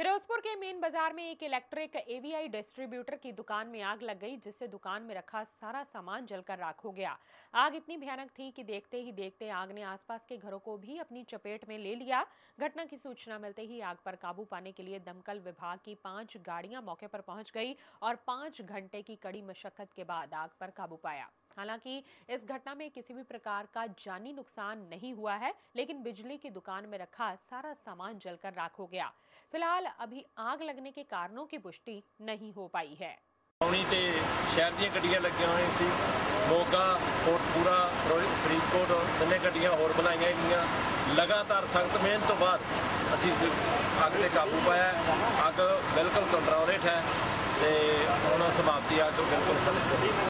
फिरोजपुर के मेन बाज़ार में एक इलेक्ट्रिक एवीआई डिस्ट्रीब्यूटर की दुकान में आग लग गई, जिससे दुकान में रखा सारा सामान जलकर राख हो गया। आग इतनी भयानक थी कि देखते ही देखते आग ने आसपास के घरों को भी अपनी चपेट में ले लिया। घटना की सूचना मिलते ही आग पर काबू पाने के लिए दमकल विभाग की पाँच गाड़ियाँ मौके पर पहुँच गई और पाँच घंटे की कड़ी मशक्कत के बाद आग पर काबू पाया। हालांकि इस घटना में किसी भी प्रकार का जानी नुकसान नहीं हुआ है लेकिन बिजली की दुकान में रखा सारा सामान जलकर राख हो गया फिलहाल अभी आग लगने के कारणों की पुष्टि नहीं हो पाई है ਪੌਣੀ ਤੇ ਸ਼ਹਿਰ ਦੀਆਂ ਗੱਡੀਆਂ ਲੱਗੀਆਂ ਹੋਈਆਂ ਸੀ ਮੋਗਾ ਕੋਟਪੂਰਾ ਫਿਰੋ- ਫਰੀਦਕੋਟ ਤਿੰਨੇ ਗੱਡੀਆਂ ਹੋਰ ਬਣਾਈਆਂ ਗਈਆਂ ਲਗਾਤਾਰ ਸਖਤ ਮਿਹਨਤ ਤੋਂ ਬਾਅਦ ਅਸੀਂ ਅੱਗ ਤੇ ਕਾਬੂ ਪਾਇਆ ਹੈ। ਅੱਗ ਬਿਲਕੁਲ ਕੰਟਰੋਲੇਟ ਹੈ ਤੇ ਹੁਣ ਸਮਾਪਤੀ ਅੱਗ ਬਿਲਕੁਲ ਖਤਮ ਹੋ ਗਈ